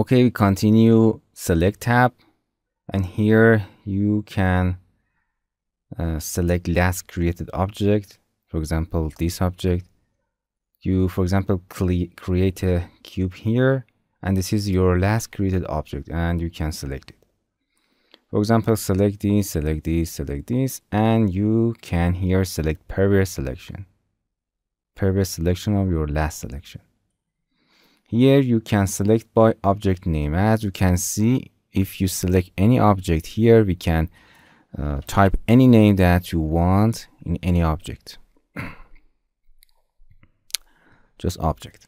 Okay, we continue select tab and here you can uh, select last created object. For example, this object. You, for example, create a cube here and this is your last created object and you can select it. For example, select this, select this, select this, and you can here select previous selection. Previous selection of your last selection. Here you can select by object name. As you can see, if you select any object here, we can uh, type any name that you want in any object. Just object.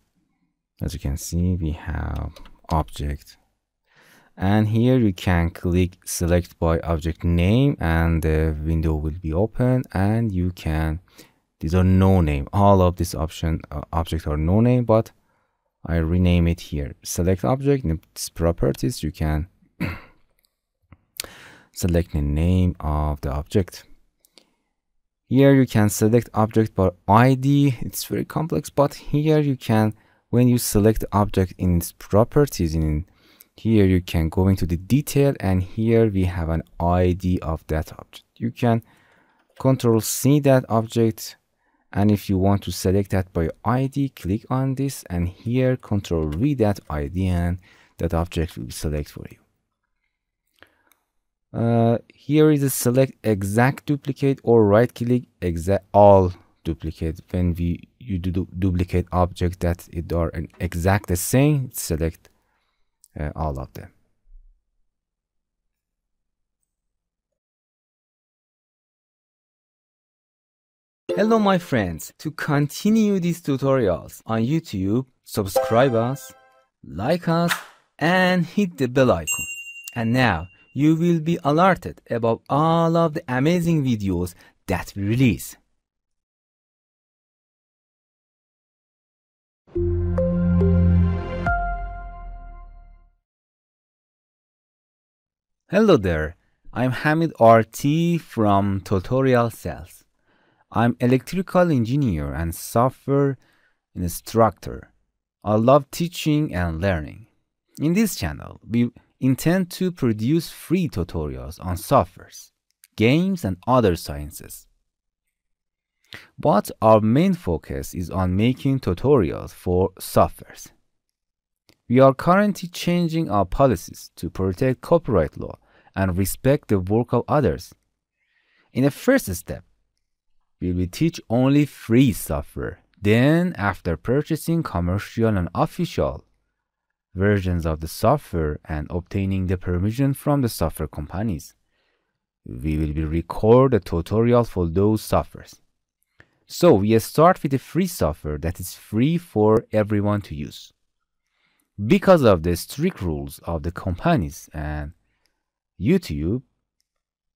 As you can see, we have object and here you can click select by object name and the window will be open and you can these are no name all of this option uh, object are no name but I rename it here. Select object in its properties. You can select the name of the object. Here you can select object by ID it's very complex but here you can when you select object in its properties in here you can go into the detail and here we have an id of that object. You can control c that object and if you want to select that by id click on this and here control v that id and that object will be select for you uh, here is a select exact duplicate or right click exact all duplicate when we you do duplicate object that it are an exact the same select uh, all of them. Hello my friends, to continue these tutorials on YouTube, subscribe us, like us, and hit the bell icon. And now, you will be alerted about all of the amazing videos that we release. Hello there, I'm Hamid RT from Tutorial Cells. I'm electrical engineer and software instructor. I love teaching and learning. In this channel, we intend to produce free tutorials on softwares, games, and other sciences. But our main focus is on making tutorials for softwares. We are currently changing our policies to protect copyright law and respect the work of others. In the first step, we will teach only free software. Then, after purchasing commercial and official versions of the software and obtaining the permission from the software companies, we will be record a tutorial for those softwares. So we start with the free software that is free for everyone to use. Because of the strict rules of the companies and YouTube,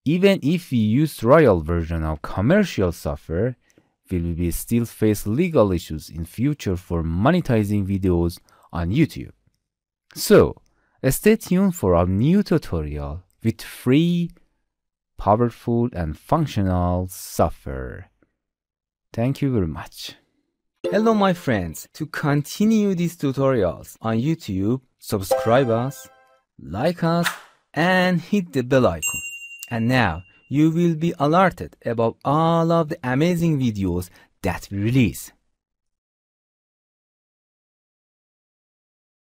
even if we use royal version of commercial software, we will still face legal issues in future for monetizing videos on YouTube. So, stay tuned for our new tutorial with free, powerful and functional software. Thank you very much. Hello my friends, to continue these tutorials on YouTube, subscribe us, like us, and hit the bell icon. And now you will be alerted about all of the amazing videos that we release.